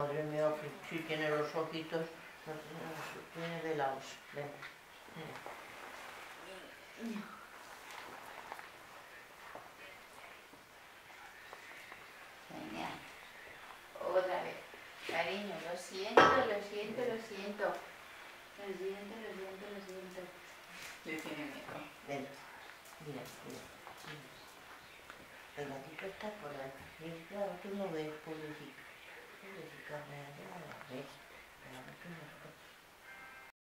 Madre mía, si tiene los ojitos, los tiene velados. Ven. Genial. Otra vez. Cariño, lo siento, lo siento, lo siento. Lo siento, lo siento, lo siento. Le tiene miedo. Ven. Mira, mira. El gatito está por ahí. Tú no ves, pobrecito.